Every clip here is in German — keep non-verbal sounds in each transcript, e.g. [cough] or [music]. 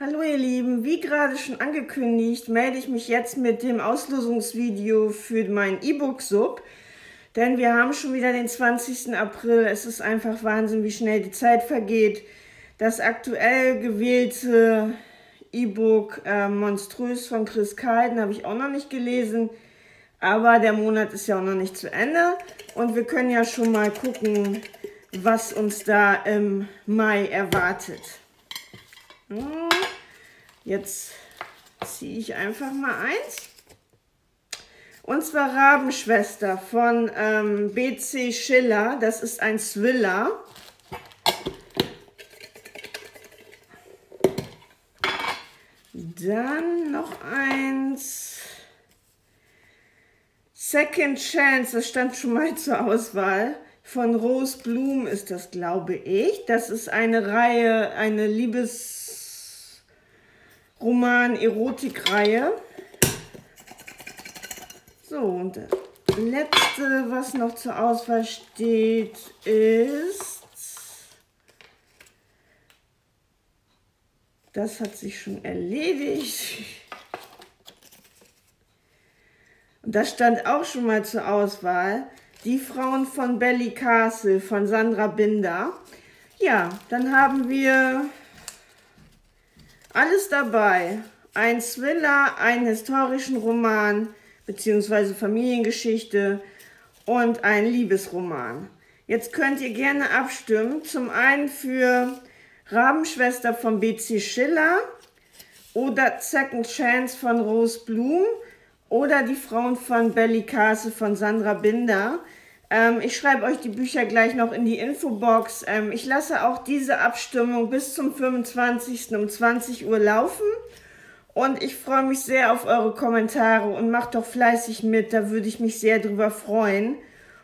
Hallo ihr Lieben, wie gerade schon angekündigt, melde ich mich jetzt mit dem Auslosungsvideo für mein E-Book-Sub. Denn wir haben schon wieder den 20. April. Es ist einfach Wahnsinn, wie schnell die Zeit vergeht. Das aktuell gewählte E-Book äh, Monströs von Chris Kalden habe ich auch noch nicht gelesen. Aber der Monat ist ja auch noch nicht zu Ende. Und wir können ja schon mal gucken, was uns da im Mai erwartet. Jetzt ziehe ich einfach mal eins. Und zwar Rabenschwester von ähm, BC Schiller. Das ist ein Swiller. Dann noch eins. Second Chance, das stand schon mal [laughs] zur Auswahl. Von Rose Bloom ist das, glaube ich. Das ist eine Reihe, eine Liebes- Roman-Erotik-Reihe. So, und das letzte, was noch zur Auswahl steht, ist... Das hat sich schon erledigt. Und das stand auch schon mal zur Auswahl. Die Frauen von Belly Castle von Sandra Binder. Ja, dann haben wir alles dabei. Ein Thriller, einen historischen Roman bzw. Familiengeschichte und ein Liebesroman. Jetzt könnt ihr gerne abstimmen. Zum einen für Rabenschwester von B.C. Schiller oder Second Chance von Rose Bloom oder Die Frauen von Bellicase von Sandra Binder. Ähm, ich schreibe euch die Bücher gleich noch in die Infobox. Ähm, ich lasse auch diese Abstimmung bis zum 25. um 20 Uhr laufen. Und ich freue mich sehr auf eure Kommentare und macht doch fleißig mit, da würde ich mich sehr drüber freuen.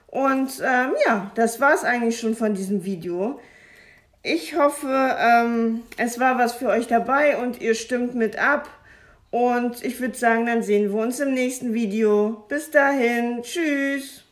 Und ähm, ja, das war es eigentlich schon von diesem Video. Ich hoffe, ähm, es war was für euch dabei und ihr stimmt mit ab. Und ich würde sagen, dann sehen wir uns im nächsten Video. Bis dahin, tschüss.